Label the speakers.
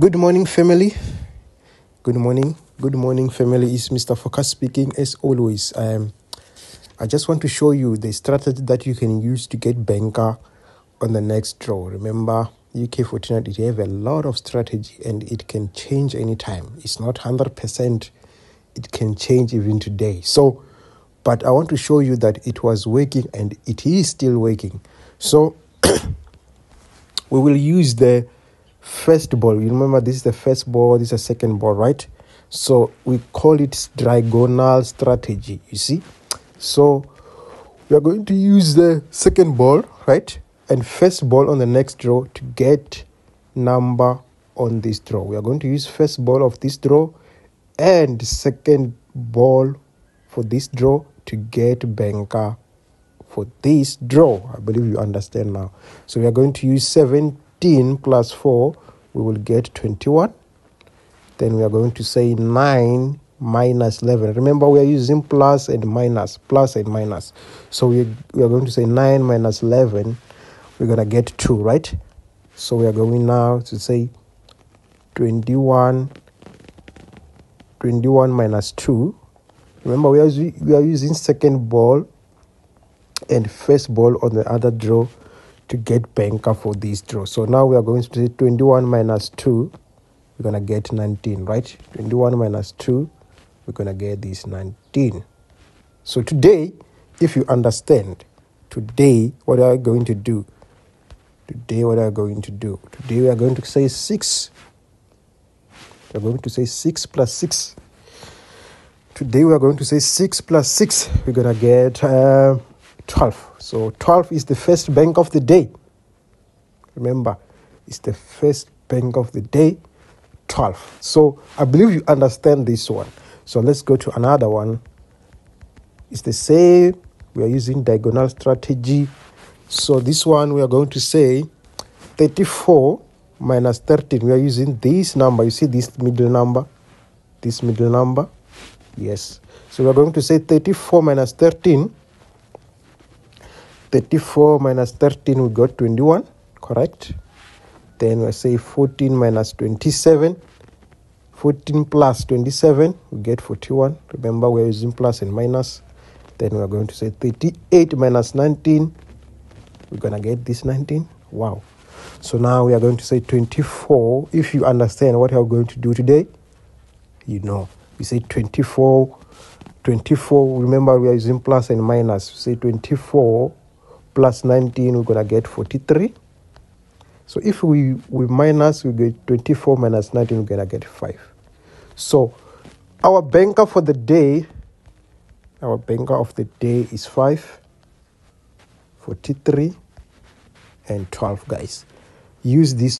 Speaker 1: Good morning, family. Good morning. Good morning, family. It's Mr. Focus speaking. As always, um, I just want to show you the strategy that you can use to get banker on the next draw. Remember, UK49 it have a lot of strategy and it can change anytime. It's not hundred percent. It can change even today. So, but I want to show you that it was working and it is still working. So, we will use the first ball. You remember this is the first ball, this is the second ball, right? So we call it diagonal strategy. You see? So we are going to use the second ball, right? And first ball on the next draw to get number on this draw. We are going to use first ball of this draw and second ball for this draw to get banker for this draw. I believe you understand now. So we are going to use 17 plus 4, we will get 21. Then we are going to say 9 minus 11. Remember, we are using plus and minus, plus and minus. So we, we are going to say 9 minus 11, we're going to get 2, right? So we are going now to say 21, 21 minus 2. Remember, we are, we are using second ball and first ball on the other draw to get banker for this draw. So now we are going to say 21 minus 2, we're going to get 19, right? 21 minus 2, we're going to get this 19. So today, if you understand, today, what are we going to do? Today, what are we going to do? Today, we are going to say 6. We're going to say 6 plus 6. Today, we are going to say 6 plus 6. We're going to get... Uh, 12. So 12 is the first bank of the day. Remember, it's the first bank of the day, 12. So I believe you understand this one. So let's go to another one. It's the same. We are using diagonal strategy. So this one we are going to say 34 minus 13. We are using this number. You see this middle number? This middle number? Yes. So we are going to say 34 minus 13 34 minus 13 we got 21 correct? Then we say 14 minus 27 14 plus 27 we get 41 remember we're using plus and minus. Then we're going to say 38 minus 19 we're gonna get this 19 wow. So now we are going to say 24 if you understand what we're going to do today you know. We say 24 24 remember we are using plus and minus. We say 24 plus 19, we're going to get 43. So if we, we minus, we get 24 minus 19, we're going to get 5. So our banker for the day, our banker of the day is 5, 43, and 12, guys. Use this